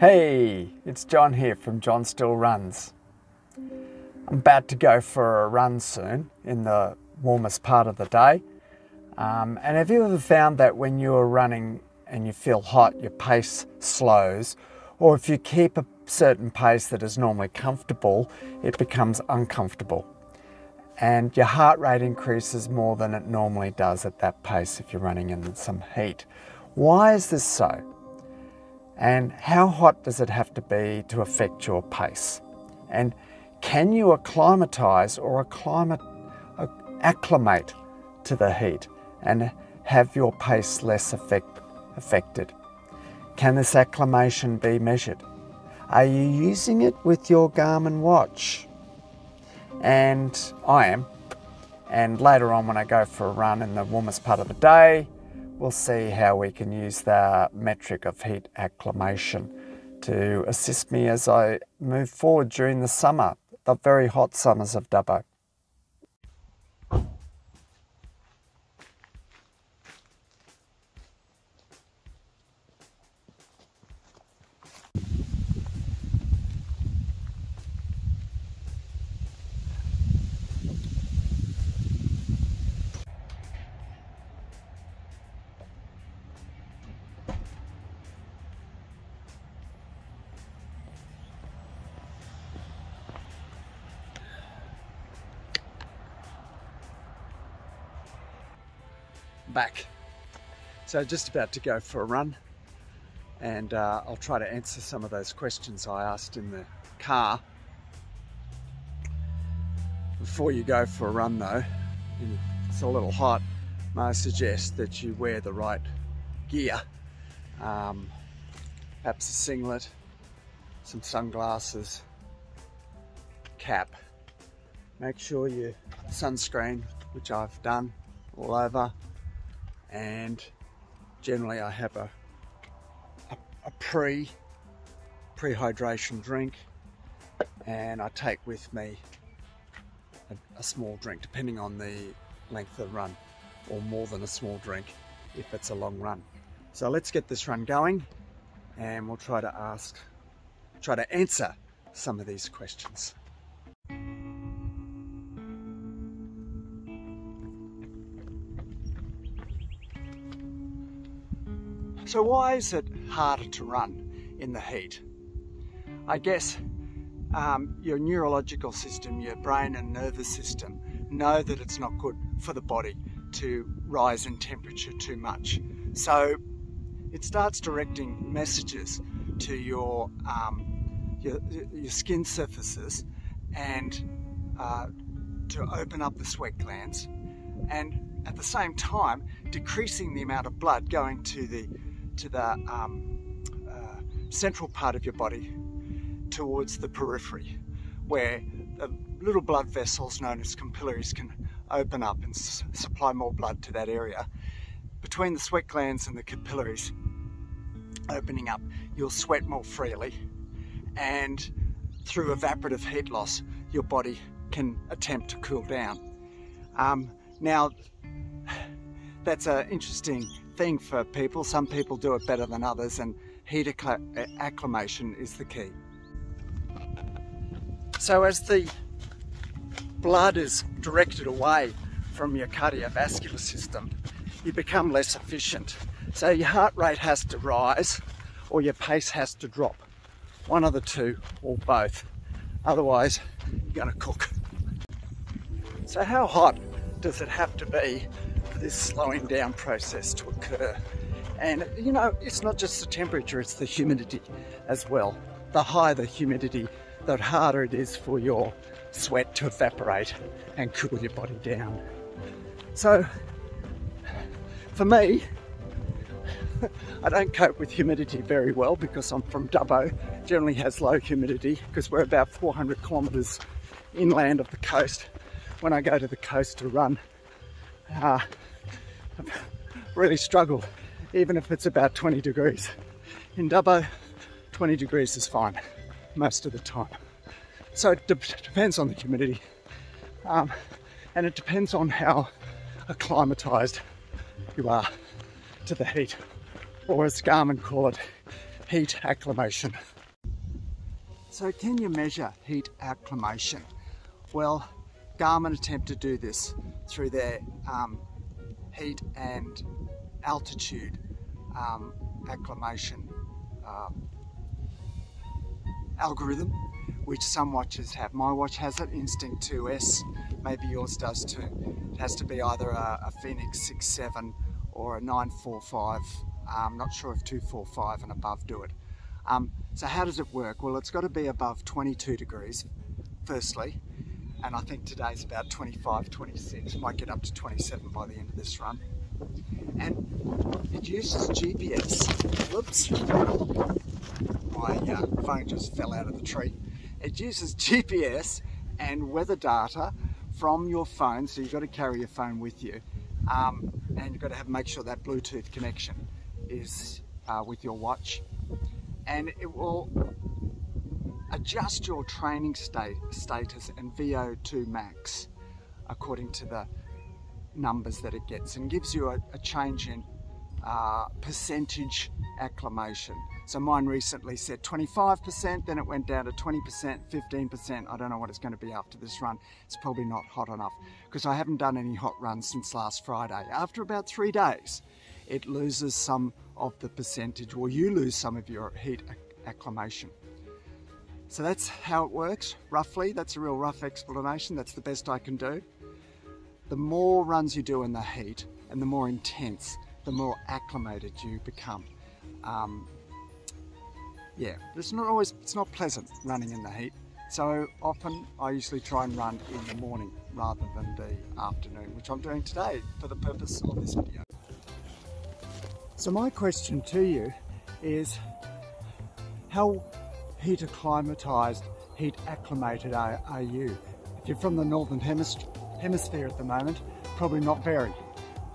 Hey, it's John here from John Still Runs. I'm about to go for a run soon in the warmest part of the day. Um, and have you ever found that when you're running and you feel hot, your pace slows, or if you keep a certain pace that is normally comfortable, it becomes uncomfortable? And your heart rate increases more than it normally does at that pace if you're running in some heat. Why is this so? And how hot does it have to be to affect your pace? And can you acclimatize or acclimate to the heat and have your pace less effect, affected? Can this acclimation be measured? Are you using it with your Garmin watch? And I am. And later on, when I go for a run in the warmest part of the day, we'll see how we can use the metric of heat acclimation to assist me as I move forward during the summer, the very hot summers of Dubbo. Back. So just about to go for a run and uh, I'll try to answer some of those questions I asked in the car. Before you go for a run though, it's a little hot, may I suggest that you wear the right gear. Um, perhaps a singlet, some sunglasses, cap. Make sure you sunscreen, which I've done all over, and generally I have a, a, a pre pre-hydration drink and I take with me a, a, small drink depending on the length of the run or more than a small drink if it's a long run. So let's get this run going and we'll try to ask, try to answer some of these questions. So why is it harder to run in the heat? I guess um, your neurological system, your brain and nervous system know that it's not good for the body to rise in temperature too much. So it starts directing messages to your, um, your, your, skin surfaces and uh, to open up the sweat glands and at the same time decreasing the amount of blood going to the to the um, uh, central part of your body towards the periphery, where the little blood vessels known as capillaries can open up and supply more blood to that area. Between the sweat glands and the capillaries opening up, you'll sweat more freely, and through evaporative heat loss, your body can attempt to cool down. Um, now, that's an interesting thing for people. Some people do it better than others and heat uh, acclimation is the key. So as the blood is directed away from your cardiovascular system, you become less efficient. So your heart rate has to rise or your pace has to drop. One of the two or both. Otherwise, you're gonna cook. So how hot does it have to be this slowing down process to occur. And you know, it's not just the temperature, it's the humidity as well. The higher the humidity, the harder it is for your sweat to evaporate and cool your body down. So, for me, I don't cope with humidity very well because I'm from Dubbo, generally has low humidity because we're about 400 kilometres inland of the coast. When I go to the coast to run, uh, really struggle, even if it's about 20 degrees. In Dubbo, 20 degrees is fine most of the time. So it de depends on the humidity. Um, and it depends on how acclimatized you are to the heat, or as Garmin call it, heat acclimation. So can you measure heat acclimation? Well, Garmin attempt to do this through their um, heat and altitude um, acclimation uh, algorithm, which some watches have. My watch has it, Instinct 2S, maybe yours does too. It has to be either a, a Fenix 6.7 or a 945. I'm not sure if 245 and above do it. Um, so how does it work? Well, it's got to be above 22 degrees, firstly, and I think today's about 25, 26, might get up to 27 by the end of this run. And it uses GPS. Whoops. My uh, phone just fell out of the tree. It uses GPS and weather data from your phone, so you've got to carry your phone with you, um, and you've got to have make sure that Bluetooth connection is uh, with your watch, and it will adjust your training state status and VO2 max according to the numbers that it gets and gives you a, a change in uh, percentage acclimation. So mine recently said 25%, then it went down to 20%, 15%. I don't know what it's going to be after this run. It's probably not hot enough because I haven't done any hot runs since last Friday. After about three days, it loses some of the percentage, or you lose some of your heat acclimation. So that's how it works, roughly. That's a real rough explanation. That's the best I can do. The more runs you do in the heat and the more intense, the more acclimated you become. Um, yeah, it's not always, it's not pleasant running in the heat. So often I usually try and run in the morning rather than the afternoon, which I'm doing today for the purpose of this video. So my question to you is how heat acclimatized, heat acclimated are, are you? If you're from the Northern Hemisphere at the moment, probably not very.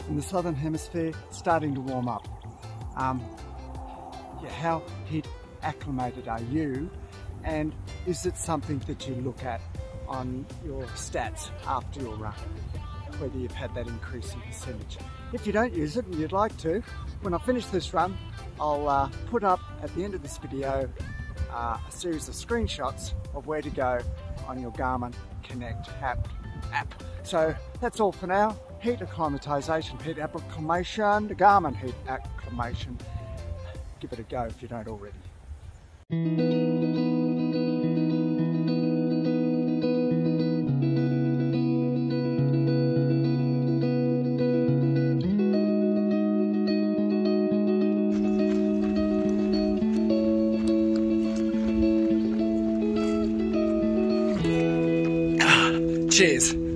In the Southern Hemisphere, starting to warm up. Um, yeah, how heat acclimated are you? And is it something that you look at on your stats after your run? Whether you've had that increase in percentage. If you don't use it and you'd like to, when I finish this run, I'll uh, put up at the end of this video uh, a series of screenshots of where to go on your Garmin Connect app. app. So that's all for now. Heat acclimatization, heat acclimation, the Garmin heat acclimation. Give it a go if you don't already. Cheers.